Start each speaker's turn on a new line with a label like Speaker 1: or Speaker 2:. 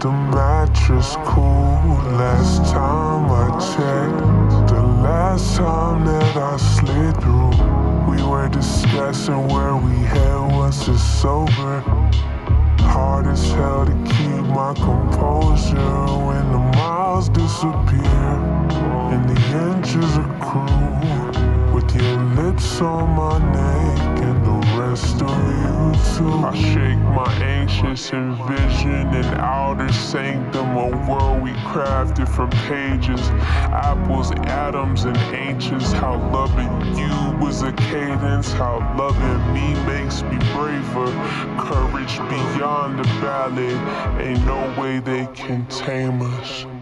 Speaker 1: the mattress cool last time I checked. The last time that I slid through, we were discussing where we head once it's over. Hard as hell to keep my composure when the miles disappear and the inches accrue with your lips on my neck. Anxious envision an outer sanctum, a world we crafted from pages, apples, atoms, and ancients. How loving you was a cadence, how loving me makes me braver. Courage beyond the ballad, ain't no way they can tame us.